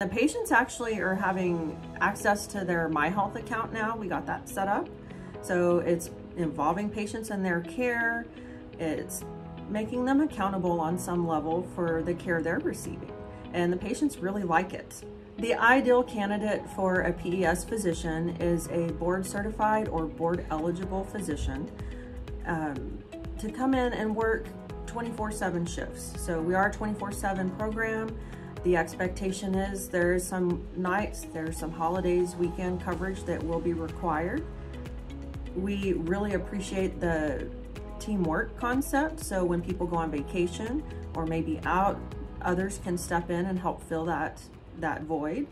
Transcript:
The patients actually are having access to their My Health account now. We got that set up. So it's involving patients in their care. It's making them accountable on some level for the care they're receiving. And the patients really like it. The ideal candidate for a PES physician is a board certified or board eligible physician um, to come in and work 24-7 shifts. So we are a 24-7 program. The expectation is there is some nights, there's some holidays, weekend coverage that will be required. We really appreciate the teamwork concept. So when people go on vacation or maybe out, others can step in and help fill that, that void.